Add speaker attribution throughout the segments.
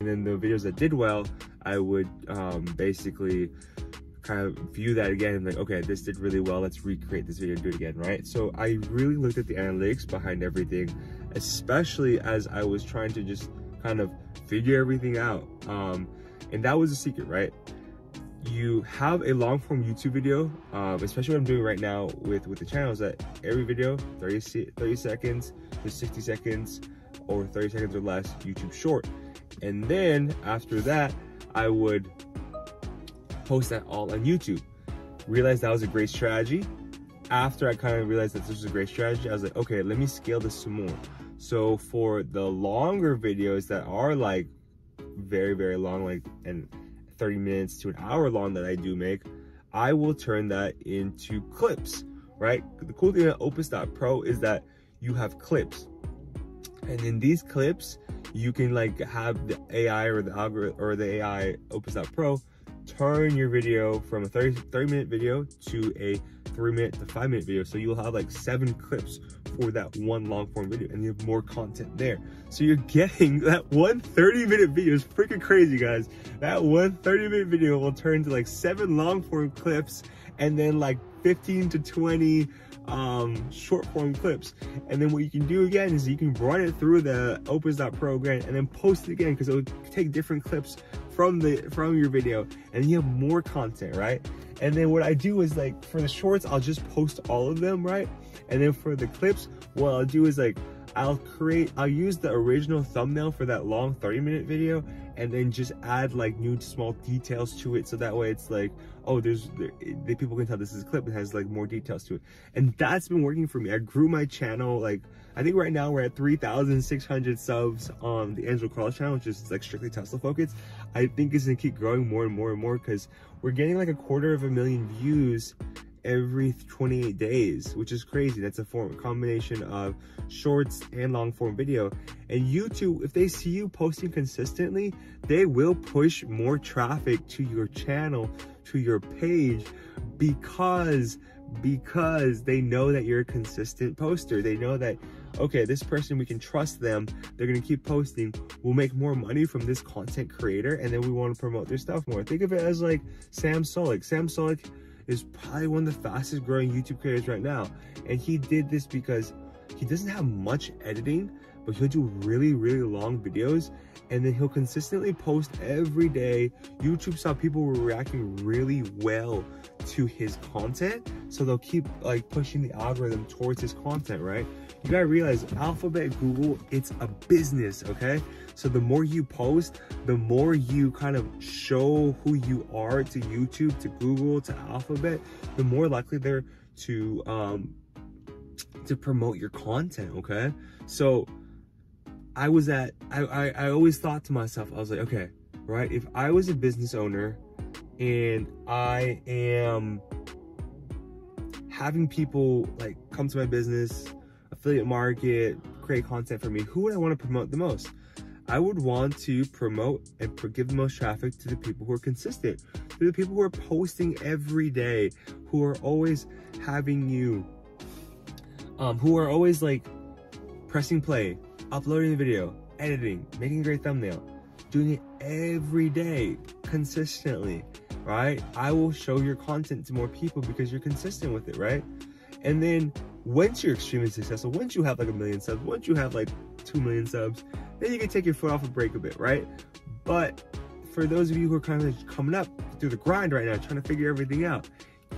Speaker 1: And then the videos that did well, I would um, basically kind of view that again like okay this did really well let's recreate this video and do it again right? So i really looked at the analytics behind everything especially as i was trying to just kind of figure everything out. Um, and that was a secret right? You have a long form youtube video um, especially what i'm doing right now with with the channel is that every video 30 30 seconds to 60 seconds or 30 seconds or less youtube short and then after that i would post that all on YouTube. Realized that was a great strategy. After I kind of realized that this was a great strategy, I was like, okay, let me scale this some more. So for the longer videos that are like very, very long, like and 30 minutes to an hour long that I do make, I will turn that into clips, right? The cool thing about Opus.pro is that you have clips. And in these clips, you can like have the AI or the algorithm or the AI Opus.pro turn your video from a 30, 30 minute video to a three minute to five minute video. So you'll have like seven clips for that one long form video and you have more content there. So you're getting that one 30 minute video is freaking crazy guys. That one 30 minute video will turn to like seven long form clips and then like 15 to 20 um, short form clips. And then what you can do again is you can run it through the opus.pro again and then post it again because it will take different clips from the from your video and you have more content, right? And then what I do is like for the shorts, I'll just post all of them, right? And then for the clips, what I'll do is like I'll create, I'll use the original thumbnail for that long 30 minute video and then just add like new small details to it. So that way it's like, oh, there's, there, the people can tell this is a clip. It has like more details to it. And that's been working for me. I grew my channel. Like, I think right now we're at 3,600 subs on the Angelo Carlos channel, which is like strictly Tesla focused. I think it's gonna keep growing more and more and more because we're getting like a quarter of a million views every 28 days, which is crazy. That's a form combination of shorts and long form video. And YouTube, if they see you posting consistently, they will push more traffic to your channel, to your page, because because they know that you're a consistent poster. They know that, okay, this person, we can trust them. They're going to keep posting. We'll make more money from this content creator. And then we want to promote their stuff more. Think of it as like Sam Sulek. Sam Sulek is probably one of the fastest growing YouTube creators right now. And he did this because he doesn't have much editing, but he'll do really, really long videos and then he'll consistently post every day. YouTube saw people were reacting really well to his content, so they'll keep like pushing the algorithm towards his content, right? You gotta realize Alphabet Google, it's a business, okay? So the more you post, the more you kind of show who you are to YouTube, to Google, to Alphabet, the more likely they're to um to promote your content, okay? So I was at, I, I, I always thought to myself, I was like, okay, right? If I was a business owner and I am having people like come to my business, affiliate market, create content for me, who would I want to promote the most? I would want to promote and give the most traffic to the people who are consistent, to the people who are posting every day, who are always having you, um, who are always like pressing play, uploading the video, editing, making a great thumbnail, doing it every day, consistently, right? I will show your content to more people because you're consistent with it, right? And then once you're extremely successful, once you have like a million subs, once you have like 2 million subs, then you can take your foot off a break a bit, right? But for those of you who are kind of coming up through the grind right now, trying to figure everything out,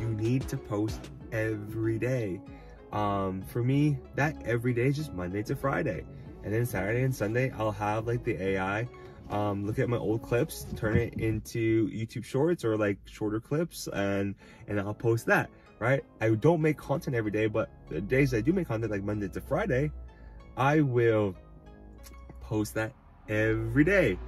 Speaker 1: you need to post every day. Um, for me, that every day is just Monday to Friday. And then Saturday and Sunday, I'll have like the AI um, look at my old clips, turn it into YouTube shorts or like shorter clips and, and I'll post that, right? I don't make content every day, but the days I do make content like Monday to Friday, I will post that every day.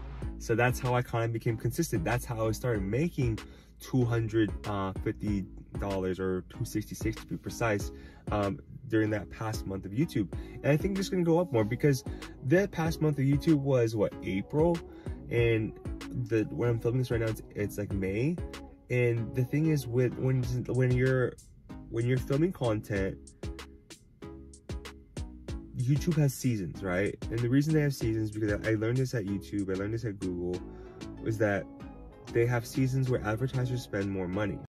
Speaker 1: So that's how I kind of became consistent. That's how I started making $250 uh, or 266 to be precise um, during that past month of YouTube. And I think is gonna go up more because that past month of YouTube was what, April? And the when I'm filming this right now, it's, it's like May. And the thing is with when when you're when you're filming content, YouTube has seasons, right? And the reason they have seasons because I learned this at YouTube, I learned this at Google, was that they have seasons where advertisers spend more money.